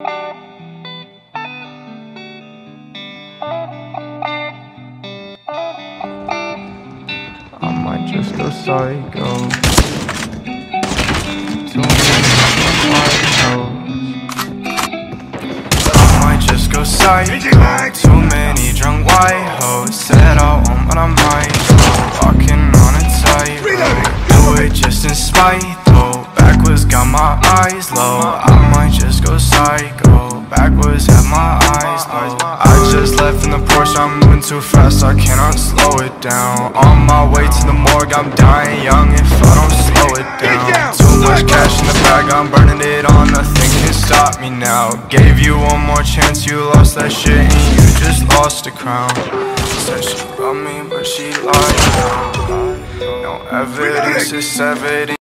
I might just go psycho. Too many I might just go psycho. Too many drunk white hoes. Said I want, but I might go. Walking on a tightrope. Do it just in spite, though. Backwoods got my eyes low. I might just go psycho. Backwoods have my eyes low. I just left in the Porsche. I'm moving too fast. I cannot slow it down. On my way to the morgue. I'm dying young if I don't slow it down. Too much cash in the bag. I'm burning it all. Nothing can stop me now. Gave you one more chance. You lost that shit and you just lost the crown. Said she loved me, but she lied. No evidence is evidence.